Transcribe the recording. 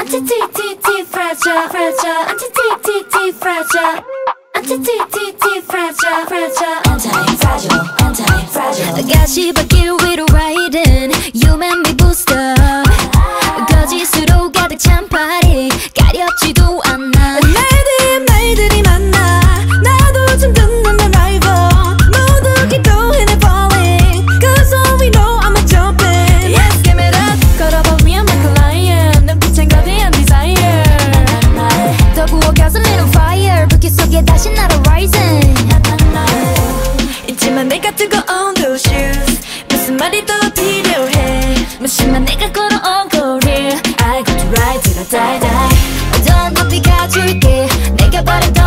Anti T T T fragile, fragile. anti-fragile, anti-fragile. Anti fragile, anti fragile. I got she back here with a in You man. mirror 붉게 속에 다시 not arising 있지만 내가 뜨거운 toe shoes. 무슨 말이 더 필요해. 무심한 내가 걸어온 거리 I got to ride till I die die. 어두운 눈빛 가줄게. 내가 바랬던